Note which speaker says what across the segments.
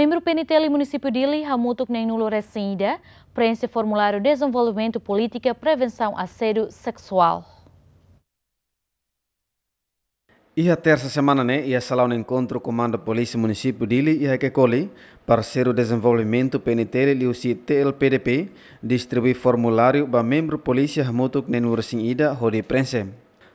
Speaker 1: Membro PNTL município Dili, Hamutuk nem nulo recém-ida, preenche formulário Desenvolvimento Política Prevenção Assédio Sexual.
Speaker 2: E a terça semana, né, ia salar um encontro Comando Polícia Município Dili e a Kekoli, parceiro desenvolvimento PNTL e TLPDP, distribui formulário para membro polícia Hamutuk nem nulo recém-ida, Rodi Prense.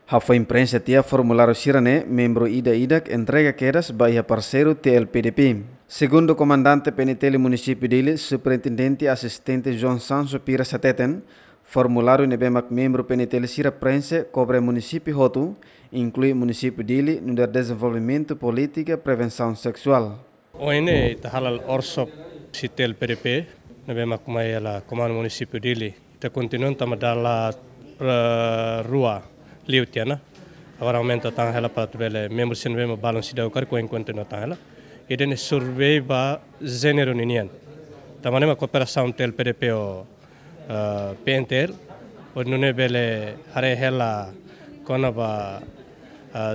Speaker 2: Hafa imprensa tia formulário Sirane, membro Ida Idak, entrega quedas baia parceiro TLPDP. Segundo o comandante PNTL município dele, superintendente assistente João Sanso Pira Sateten, formulário nebemak membro PNTL Sira Prense cobre município Hotu, inclui município dele no desenvolvimento política prevenção sexual.
Speaker 3: O ene tahalal orsop si TLPDP, nebemak mai la comando município dele, ta continuam tamadala rua liutiana. Agora aumenta tang hela para tubele membro vemo balance da kar ko enquanto na iden survey ba gênero ninian tamane ma cooperação tel PDP o PNTL o nune bele hare hela kona ba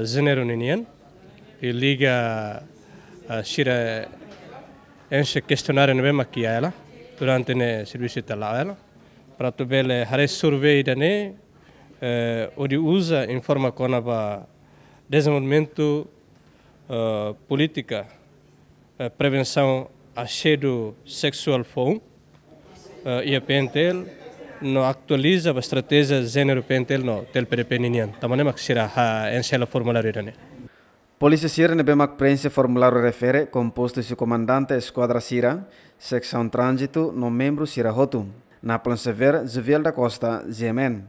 Speaker 3: gênero ninian e liga shira enche questionário no bema que ela durante ne serviço tela ela. Para tubele hare survey dane eh, onde usa em forma para desenvolvimento uh, política, uh, prevenção assédio sexual for uh, e a PNTL no atualiza a estratégia gênero PNTL no tel PDP ninian. Tamane mak sira ha ensela formulário dane.
Speaker 2: Polícia Sira nebe mak prensa formulário refere composto de comandante esquadra Sira, secção trânsito no membro Sira Hotum. Na Plan Severa, Zevel da Costa, Zemen.